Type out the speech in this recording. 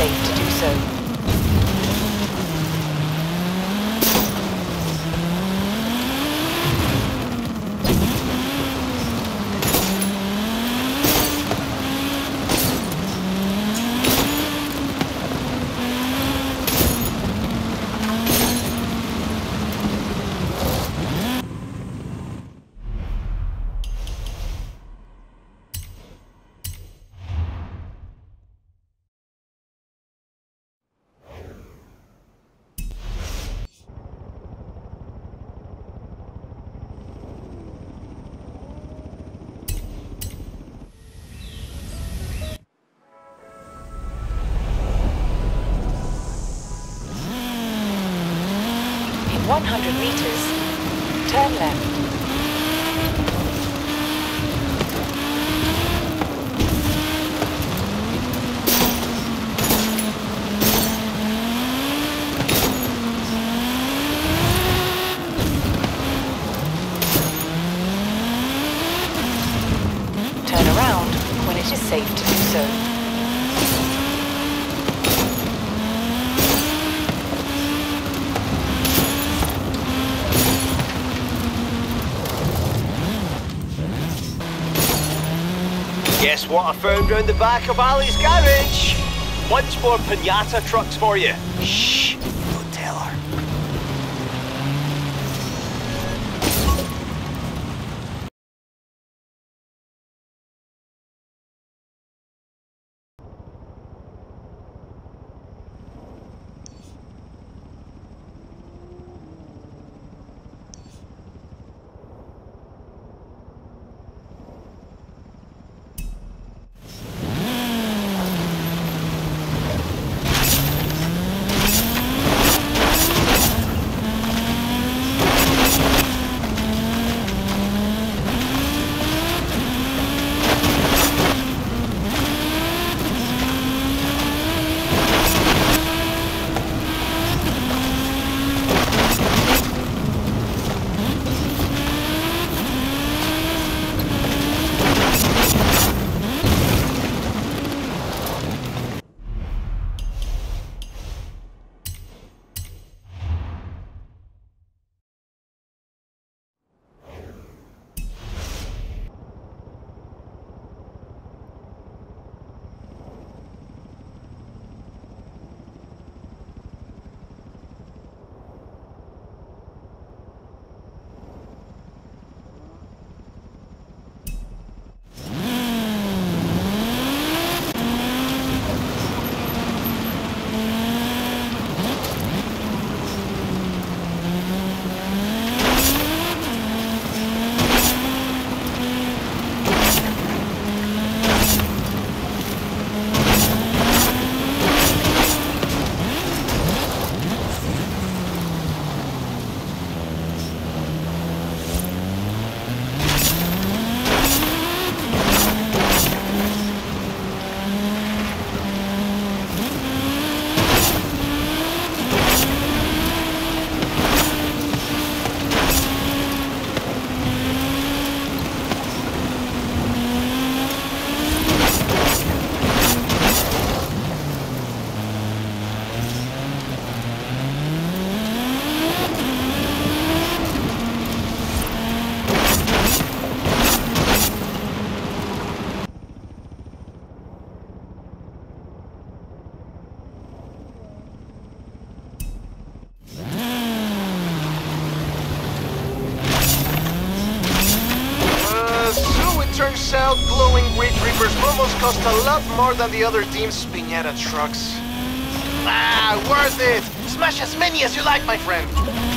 safety. 100 meters. Turn left. Turn around when it is safe to do so. Guess what I found round the back of Ali's garage? Bunch more pinata trucks for you. Shh, so it turns out glowing Grit Reapers almost cost a lot more than the other team's pinata trucks. Ah, worth it! Smash as many as you like, my friend!